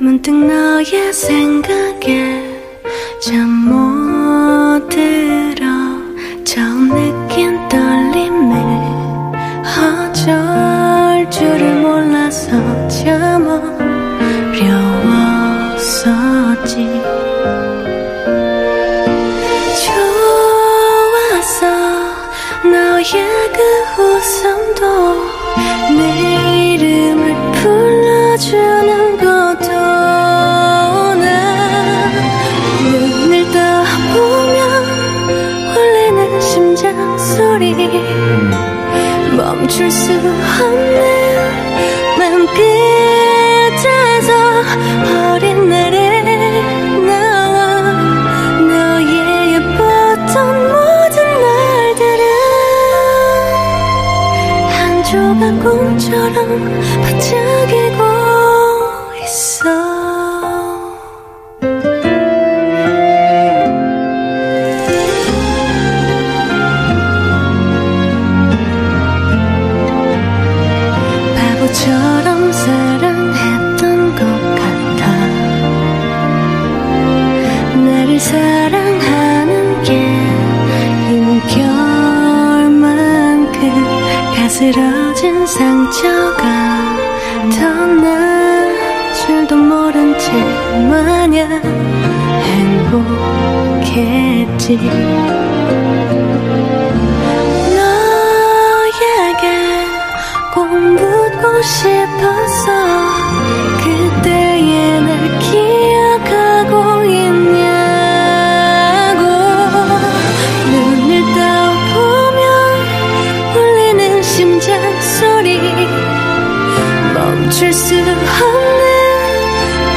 문득 너의 생각에 잠못 어려웠었지. 좋았어 너의 그 웃음도 내 이름을 불러주는 것도 나. 눈을 떠보면 홀리는 심장 소리 멈출 수 없는 맘끝 에서 어린 날에 나와 너의 예뻤던 모든 날들은 한 조각 꿈처럼 반짝이고 사랑하는 게 힘겨울만큼 가스러진 상처가 더난 줄도 모른 채 마냥 행복했지. 너에게 꼭 묻고 싶어 멈출 수 없는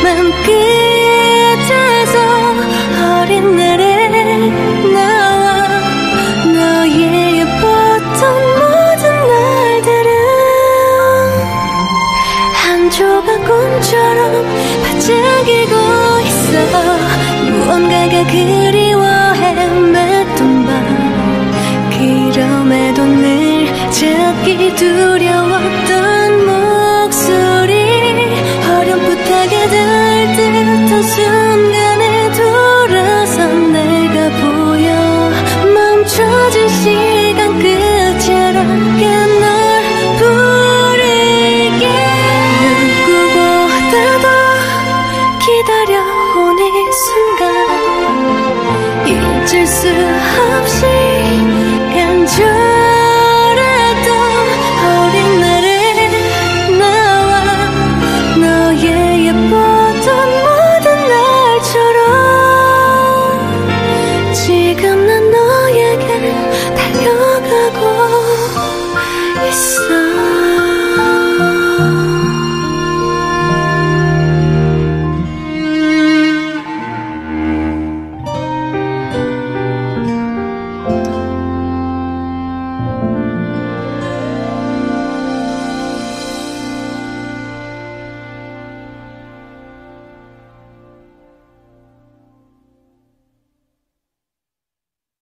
맘 끝에서 어린 날에 나와 너의 예뻤던 모든 날들은 한 조각 꿈처럼 반짝이고 있어. 무언가가 그리워 헤맸던 밤. 그럼에도 늘 찾기 두 十四。